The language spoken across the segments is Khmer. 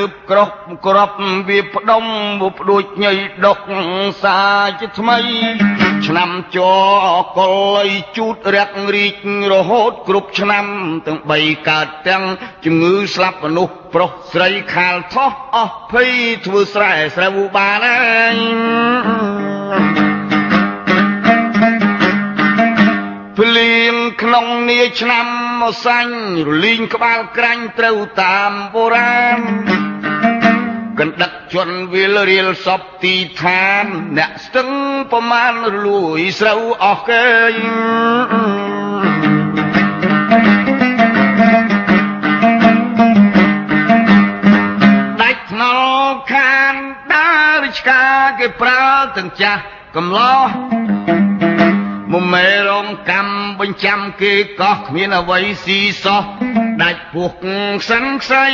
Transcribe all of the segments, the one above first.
ទើបក្រប់ក្របវាផ្ដុំវផ្ដួចញ័យដុកសាជាថ្មី ឆ្នាំចកុលៃជូតរាក់រីករហូតគ្រប់ឆ្នាំទាំង3កើតទាំងជំងឺស្លាប់មនុស្សប្រុសស្រីខាលថោះអស់ភ័យធ្វើស្រែស្រូវបានហើយភ្លៀងក្នុងនាឆ្នាំមកសាញ់រលីងក្បាលក្រាញ់ត្រូវតាមបុរាណ កណ្ដឹកជន់វិលរៀលសពទីឋាន អ្នកស្ទឹងប្រមាណរលួយស្រូវអស់គេដាច់ថ្នល់ខានដើររិឆ្កាគេប្រើទាំងចាស់កំឡោះមុំមេរងកម្មបញ្ចាំគេកោះគ្មានអ្វីស៊ីសោះដាច់ពោះខ្សិនខ្សៃ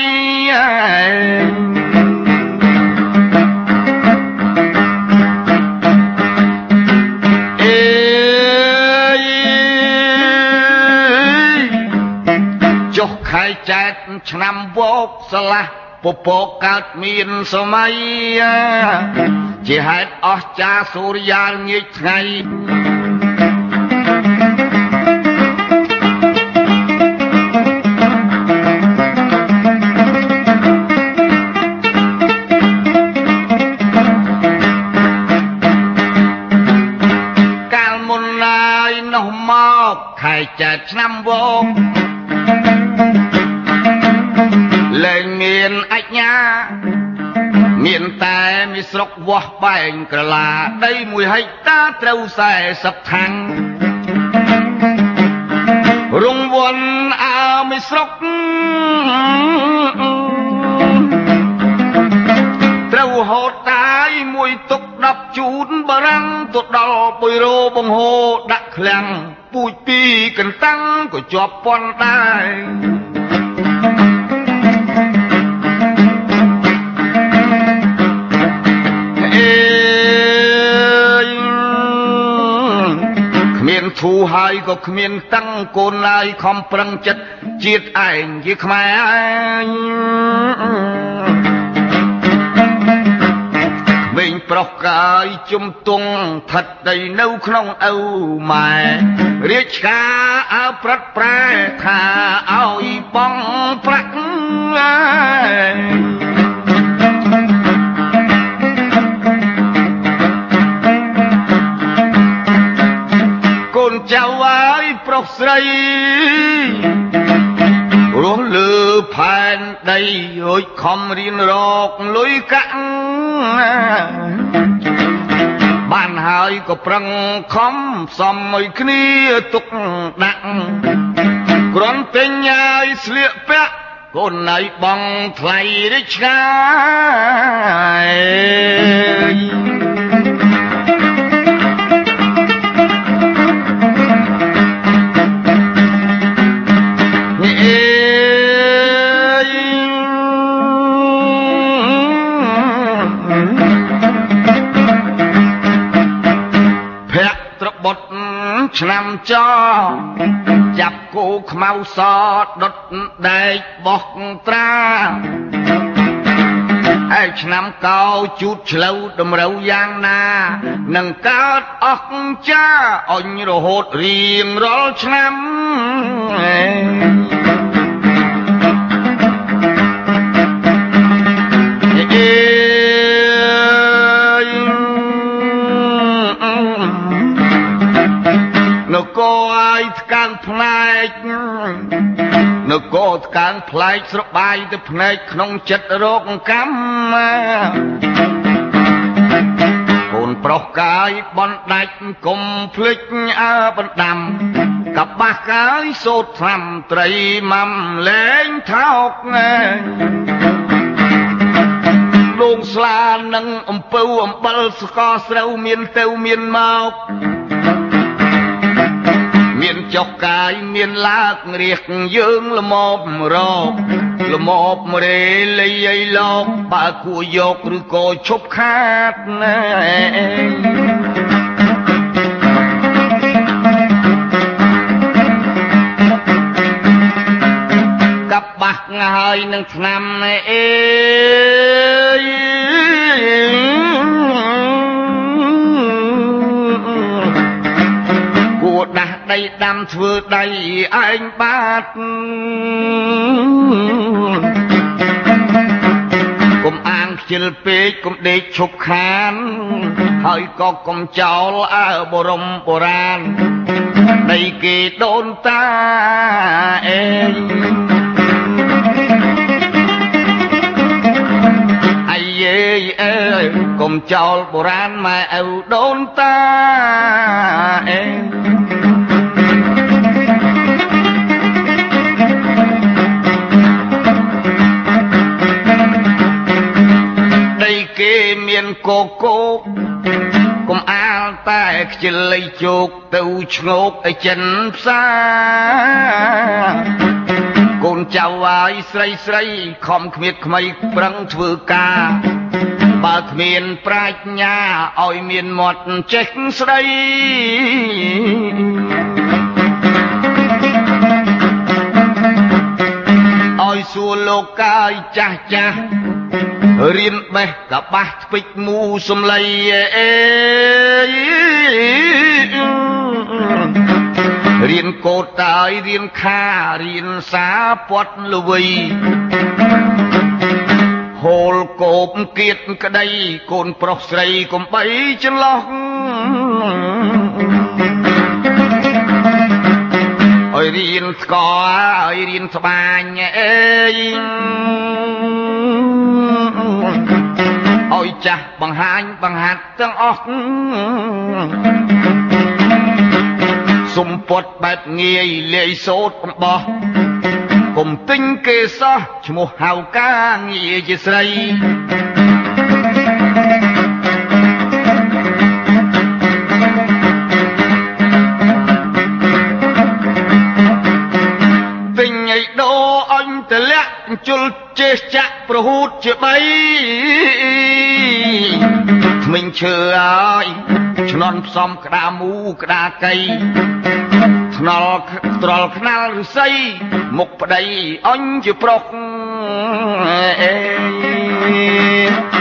ចុះខែចែកឆ្នាំវោកស្លាស់ពពកកើតមានសម័យជាហេតុអស្ចារសូរិយាងាយថ្ងៃកាលមុនឡើយនោះមកខែចែកឆ្នាំវោក លែងមានអញ្ញាមានតែមីស្រុកវាស់បែងក្រឡាដីមួយហិកតាត្រូវ40ខាំងរងវន់អើមីស្រុកត្រូវហូតតាយមួយទុក10ជូនបារាំងទៅដល់បុយរោបង្ហូដាក់ឃ្លាំងពូជពីកន្តាំងក៏ជាប់ពន់ដែរ គ្មានធូរហើយក៏គ្មានតាំងកូនឡើយខំប្រឹងចិត្តជាតិឯងជាខ្មែរវិញប្រុសកាយជំទង់ថិតដីនៅក្នុងឪម៉ែរាជការអើប្រត់ប្រែថាឲ្យបងប្រាក់កូន ចៅអើយប្រុសស្រីរស់លើផែនដីរួចខំរៀនរកលុយកាក់បានហើយក៏ប្រឹងខំផ្សំឲ្យគ្នាទុកដាក់គ្រាន់តែញ៉ាយស្លៀកពាក់កូនណៃបងថ្លៃរិចឆ្ងាយ ឆ្នាំចចាប់គោខ្មៅសដុតដែកបោះត្រាហើយឆ្នាំកោជូតឆ្លូវតម្រូវយ៉ាងណានឹងកើតអស់ចាអញរហូតរៀងរាល់ឆ្នាំអេយន គរឲ្យថ្កើងផ្នែកនគរថ្កើងផ្លែកស្របាយទៅភ្នែកក្នុងចិត្តរោគកម្មកូនប្រុសកាយបនដាច់កុំភ្លេចអើបណ្ដាំកបាស់កាយសូត្រថ្នាំត្រីម៉ាំលែងថោកណែលងស្លានឹងអំពៅអំបិលស្ករស្រូវមានទៅមានមក មានចុកកាយមានឡាករៀកយើងល្មមរកល្មមរេលីអីលោកបើគួរយកឬក៏ឈប់ខាតណែកបាស់ងហើយនឹងឆ្នាំអេ ដាស់ដីដាំធ្វើដៃឯងបាទកុំអាងខ្ជិលពេកកុំដេកឈប់ខាន ហើយក៏កុំចោលអើបរមបុរាណដីគេដូនតាអេអាយេអើយកុំចោលបុរាណម៉ែឪដូនតាអេដី កកោកកុំអាលតែខ្ជិលលៃជោកទៅឆ្ងោកឲ្យចិនផ្សារកូនចៅវាយស្រីស្រីខំគ្មៀតខ្មៃប្រឹងធ្វើការបើគ្មានប្រាជ្ញាឲ្យមានមាត់ចេះស្ដីឲ្យសួរលោកកាយចាស់ចាស់ រៀនបេះកបាស់ថ្ពេចមូសំឡីអេរៀនកោតតាយរៀនខារៀនសាពាត់ល្វីហូលកោបគៀតក្តីកូនប្រុសស្រីកុំបីច្រឡោះអើយរៀនស្កអើយរៀនស្បាញអេយ ចាស់បង្ហាញបង្ហាត់ទាំងអស់សុំពត់បែបងាយលាយសោតកំបោះកុំទិញគេសោះឈ្មោះហៅការងារជាស្រីទិញឲ្យដោអញតលាក់ជុលចេះចាក់ប្រហូតជាបី ថ្មិញឈើហើយឆ្នន់ផ្សំក្តាមូក្តាកៃថ្នល់ត្រល់ខ្នាល់ឫស្សីមុខប្តីអញជាប្រុសអេ